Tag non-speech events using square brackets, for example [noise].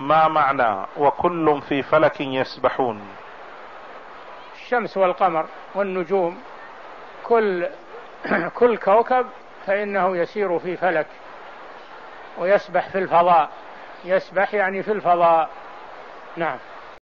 ما معنى وكل في فلك يسبحون الشمس والقمر والنجوم كل [clears throat] كل كوكب فإنه يسير في فلك ويسبح في الفضاء. يسبح يعني في الفضاء. نعم.